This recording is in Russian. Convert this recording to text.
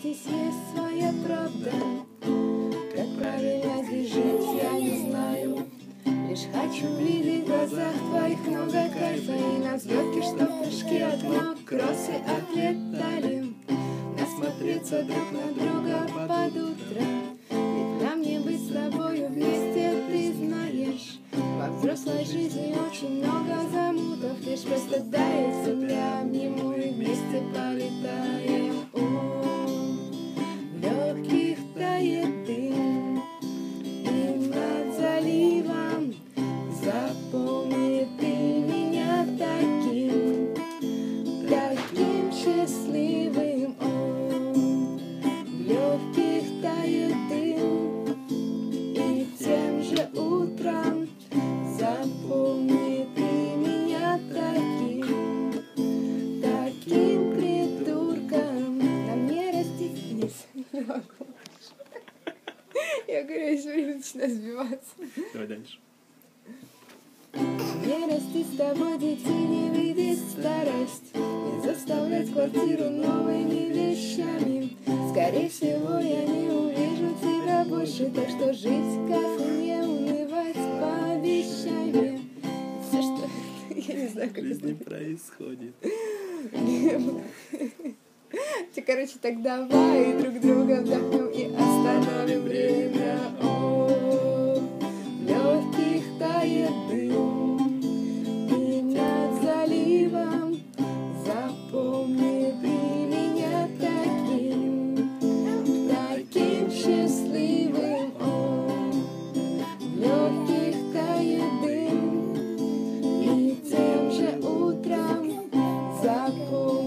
здесь есть своя правда. Как правильно здесь жить, я не знаю. Лишь хочу видеть в глазах твоих много кайфа И на взлетке, что прыжки от ног, кроссы отлетали. Насмотреться друг на друга под утро. Ведь нам не быть с тобою вместе, ты знаешь. Во взрослой жизни очень много замутов. Лишь просто дай Не. Я говорю, я все время начинаю сбиваться. Давай дальше. Не расти с тобой, детей, не видеть старость Не заставлять квартиру новыми вещами Скорее всего, я не увижу тебя больше Так что жить кайфу, не унывать, пообещай Все, что... Я не знаю, как Жизни это... происходит. Короче, так давай друг друга вдохнем и остановим время. О, в легких тает дым, и над заливом запомни ты меня таким, таким счастливым. О, в легких тает дым, и тем же утром запомни